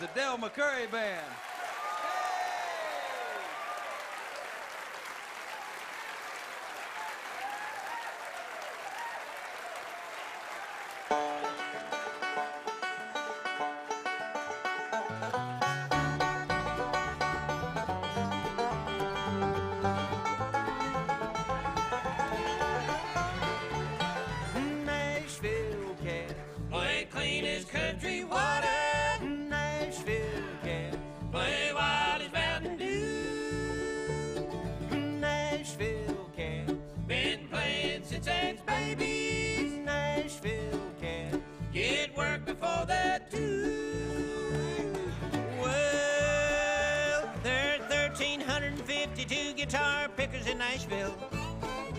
the Del McCoury Band. Well, there are 1,352 guitar pickers in Nashville.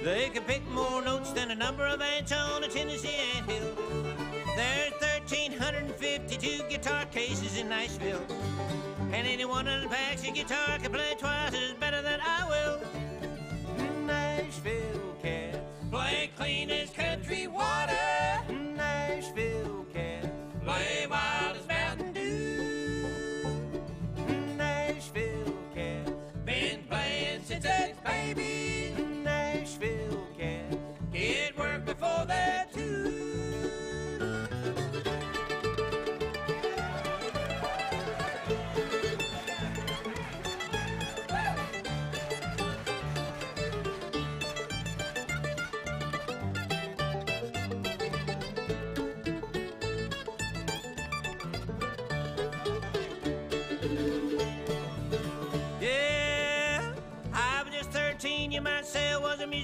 They can pick more notes than a number of ants on a Tennessee anthill. There's 1,352 guitar cases in Nashville. And any one of the packs of guitar can play twice as better than I will. Nashville cats, Play clean as country water. Playing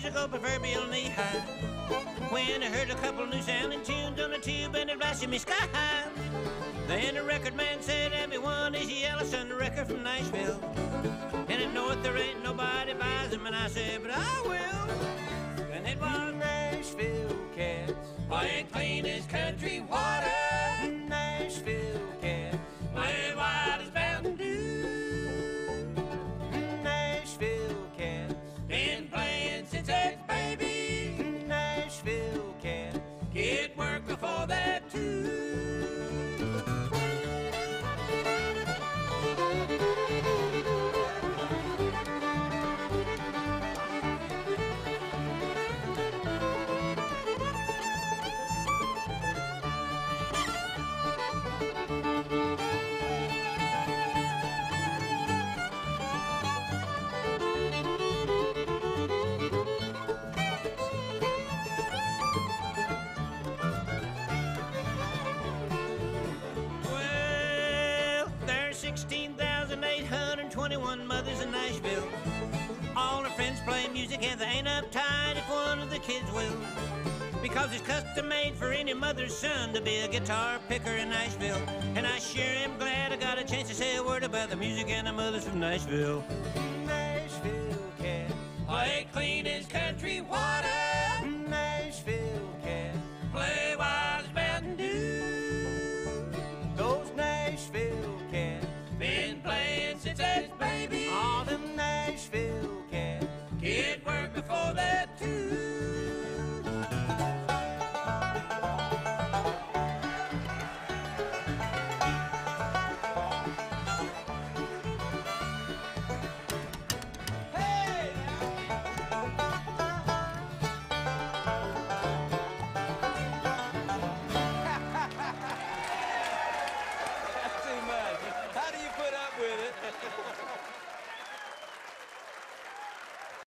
musical proverbial knee high. When I heard a couple new sounding tunes on the tube and it blasted me sky high. Then the record man said, Everyone is yellow sun record from Nashville. And at North there ain't nobody buys them, and I said, But I will. And it was Nashville cats. Play clean as country water. 16,821 mothers in Nashville. All her friends play music and they ain't uptight if one of the kids will. Because it's custom made for any mother's son to be a guitar picker in Nashville. And I sure am glad I got a chance to say a word about the music and the mothers from Nashville.